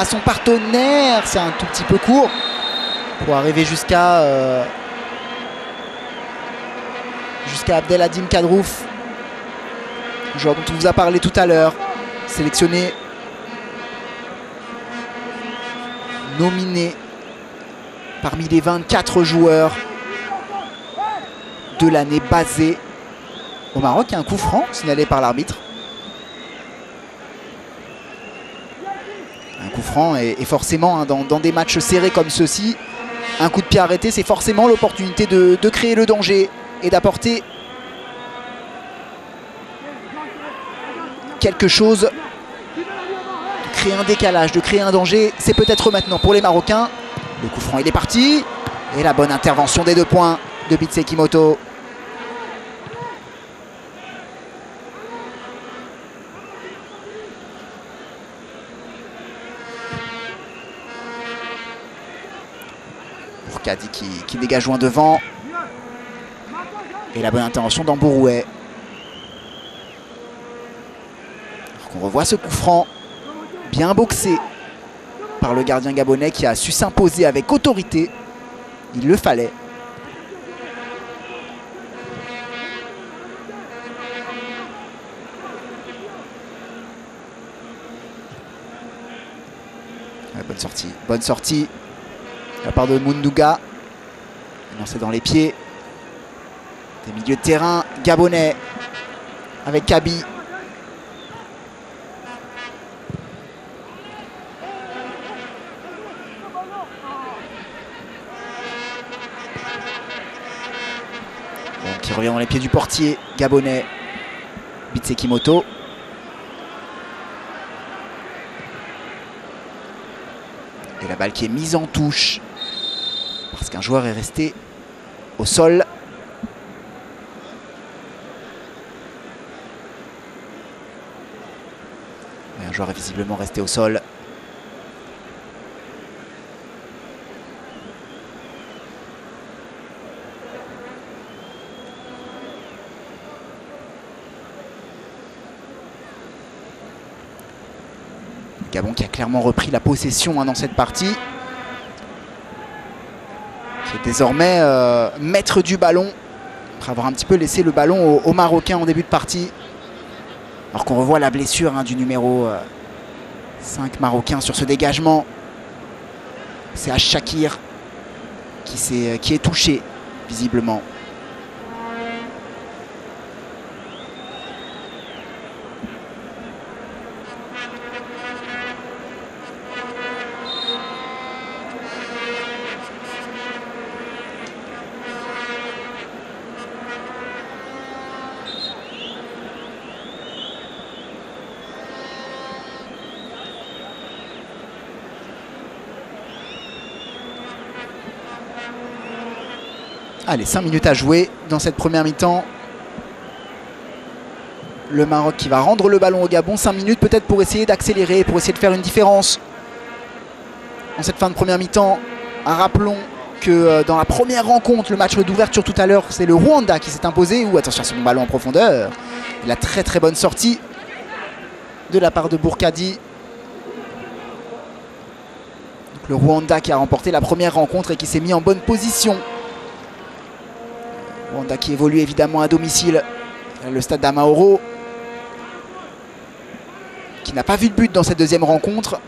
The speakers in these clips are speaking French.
à son partenaire. C'est un tout petit peu court pour arriver jusqu'à euh, jusqu'à Abdeladim Kadrouf, joueur dont on vous a parlé tout à l'heure, sélectionné, nominé parmi les 24 joueurs de l'année basée au Maroc. Un coup franc signalé par l'arbitre. Un coup et, forcément hein, dans, des matchs serrés comme ceux-ci, un coup de pied arrêté, c'est forcément l'opportunité de, créer le danger et d'apporter quelque chose, de créer un décalage, de créer un danger. C'est peut-être maintenant pour les Marocains. Le coup franc, il est parti. Et la bonne intervention des deux points de Bitseki Kadi qui, dégage loin devant. Et la bonne intervention d'Ambourouet. On revoit ce coup franc bien boxé par le gardien gabonais qui a su s'imposer avec autorité. Il le fallait. bonne sortie, bonne sortie la part de Munduga. c'est dans les pieds. Des milieux de terrain gabonais avec Kabi qui revient dans les pieds du portier gabonais Bitsekimoto. Et la balle qui est mise en touche parce qu'un joueur est resté au sol. un joueur est visiblement resté au sol. Gabon qui a clairement repris la possession hein, dans cette partie. Désormais euh, maître du ballon. Après avoir un petit peu laissé le ballon aux, Marocains en début de partie. Alors qu'on revoit la blessure hein, du numéro 5 euh, marocain sur ce dégagement. C'est H-Shakir qui, euh, qui est touché visiblement. Allez, 5 minutes à jouer dans cette première mi-temps. Le Maroc qui va rendre le ballon au Gabon. 5 minutes peut-être pour essayer d'accélérer, pour essayer de faire une différence en cette fin de première mi-temps. Rappelons que euh, dans la première rencontre, le match d'ouverture tout à l'heure, c'est le Rwanda qui s'est imposé. Ou attention à son ballon en profondeur. La très très bonne sortie de la part de Bourkadi. le Rwanda qui a remporté la première rencontre et qui s'est mis en bonne position Wanda qui évolue évidemment à domicile. Le stade d'Amaoro. Qui n'a pas vu de but dans cette deuxième rencontre.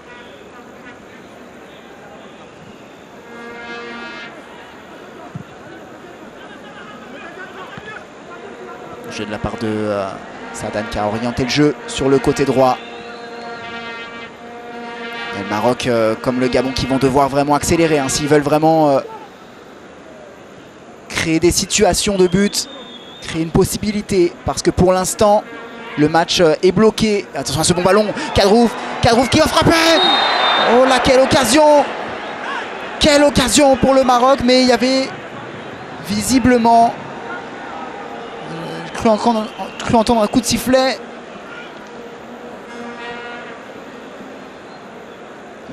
Jeu de la part de euh, Sadan qui a orienté le jeu sur le côté droit. le Maroc, euh, comme le Gabon, qui vont devoir vraiment accélérer hein, s'ils veulent vraiment euh, créer des situations de but, créer une possibilité. Parce que pour l'instant, le match euh, est bloqué. Attention à ce bon ballon. Kadrouf. Kadrouf qui va frapper. Oh là, quelle occasion Quelle occasion pour le Maroc. Mais il y avait visiblement... Euh, cru, entendre, cru entendre un coup de sifflet.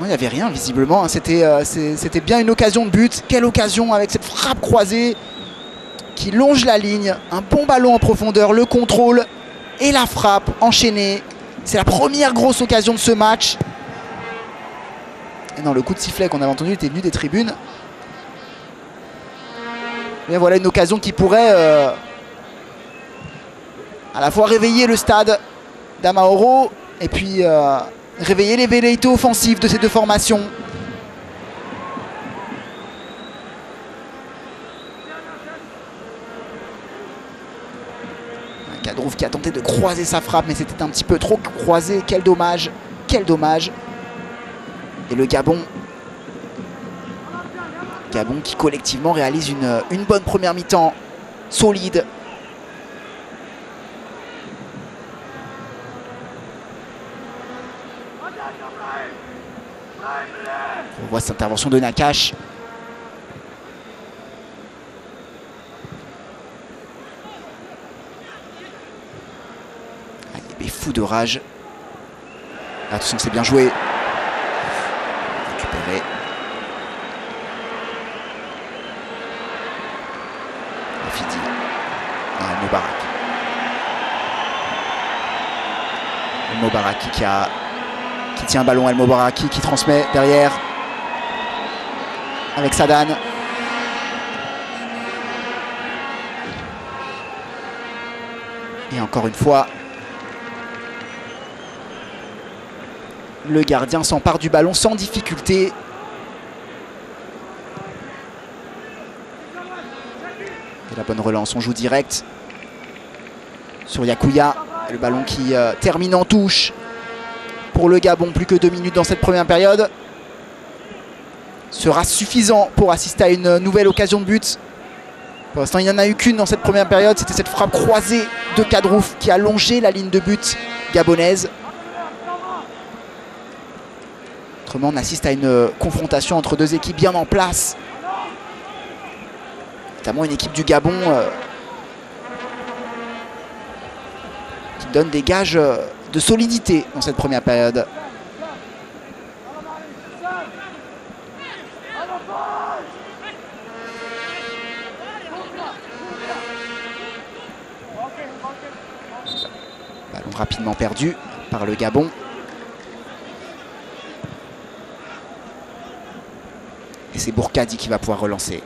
il n'y avait rien visiblement. Hein. Euh, c'était bien une occasion de but. Quelle occasion avec cette frappe croisée qui longe la ligne. Un bon ballon en profondeur, le contrôle et la frappe enchaînée. C'est la première grosse occasion de ce match. Et non, le coup de sifflet qu'on avait entendu était venu des tribunes. Mais voilà une occasion qui pourrait euh, à la fois réveiller le stade d'Amaoro et puis euh, réveiller les velléités offensives de ces deux formations. Kadrouf qui a tenté de croiser sa frappe, mais c'était un petit peu trop croisé. Quel dommage, quel dommage. Et le Gabon Gabon qui collectivement réalise une, une bonne première mi-temps solide. On voit cette intervention de Nakash. Ah, il est fou de rage. Attention, c'est bien joué. Récupéré. Rafidi. Ah, Moubarak. Mobaraki qui a qui tient un ballon El Mobaraki qui transmet derrière avec Sadan. Et encore une fois, le gardien s'empare du ballon sans difficulté. Et la bonne relance, on joue direct sur Yakuya. Le ballon qui euh, termine en touche pour le Gabon. Plus que deux minutes dans cette première période. Sera suffisant pour assister à une nouvelle occasion de but. Pour l'instant, il n'y en a eu qu'une dans cette première période. C'était cette frappe croisée de Kadrouf qui a longé la ligne de but gabonaise. Autrement, on assiste à une confrontation entre deux équipes bien en place. Notamment une équipe du Gabon euh, qui donne des gages euh, de solidité dans cette première période. Ballon rapidement perdu par le Gabon. Et c'est Bourkadi qui va pouvoir relancer.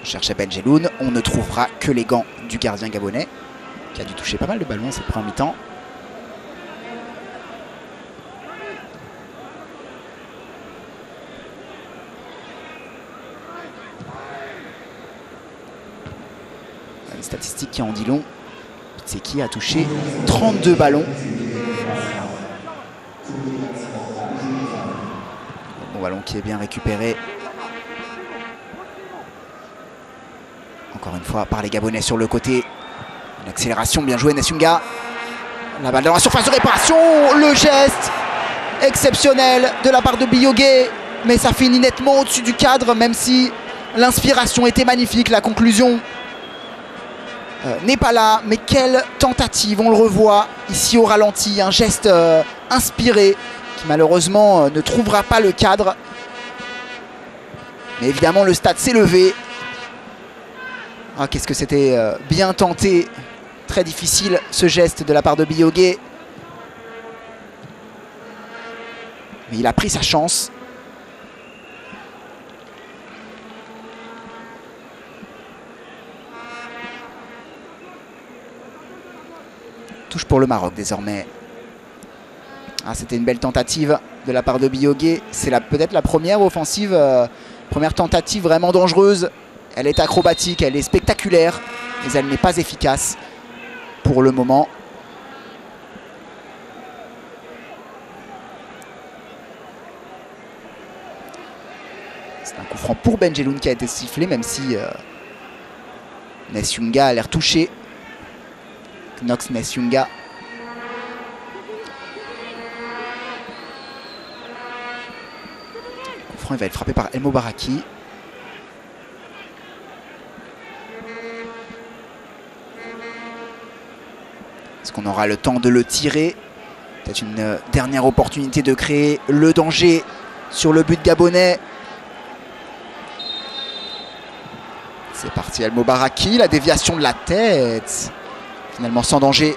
On cherche à Benjeloun. On ne trouvera que les gants du gardien gabonais, qui a dû toucher pas mal de ballons cette première mi-temps. Une statistique qui en dit long. Qui a touché 32 ballons. Bon ballon qui est bien récupéré. Encore une fois par les Gabonais sur le côté. Une accélération bien jouée Nessunga. La balle dans la surface de réparation. Le geste exceptionnel de la part de Biyogué. Mais ça finit nettement au-dessus du cadre même si l'inspiration était magnifique. La conclusion euh, n'est pas là, mais quelle tentative, on le revoit ici au ralenti, un geste euh, inspiré qui malheureusement euh, ne trouvera pas le cadre. Mais évidemment le stade s'est levé. Ah, qu'est-ce que c'était bien tenté, très difficile ce geste de la part de Biyogué. Mais il a pris sa chance. Touche pour le Maroc désormais. Ah, C'était une belle tentative de la part de Biyogué. C'est peut-être la première offensive, euh, première tentative vraiment dangereuse. Elle est acrobatique, elle est spectaculaire, mais elle n'est pas efficace pour le moment. C'est un coup franc pour Benjeloun qui a été sifflé, même si euh, a l'air touché. Knox Nesyunga. Il va être frappé par Elmo Baraki. Est-ce qu'on aura le temps de le tirer Peut-être une euh, dernière opportunité de créer le danger sur le but gabonais. C'est parti, El Mobaraki, la déviation de la tête. Finalement sans danger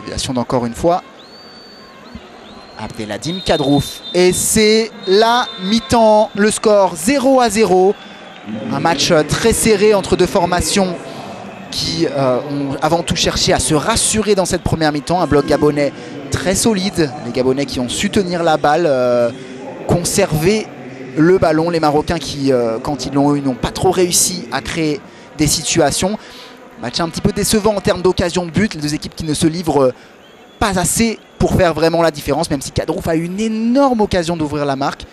Déviation d'encore une fois. Abdeladim Kadrouf. Et c'est la mi-temps, le score 0 à 0. Un match très serré entre deux formations qui euh, ont avant tout cherché à se rassurer dans cette première mi-temps. Un bloc gabonais très solide. Les Gabonais qui ont su tenir la balle, euh, conserver le ballon. Les Marocains qui, euh, quand ils l'ont eu, n'ont pas trop réussi à créer des situations. Match un petit peu décevant en termes d'occasion de but. Les deux équipes qui ne se livrent pas assez pour faire vraiment la différence, même si Kadrouf a eu une énorme occasion d'ouvrir la marque.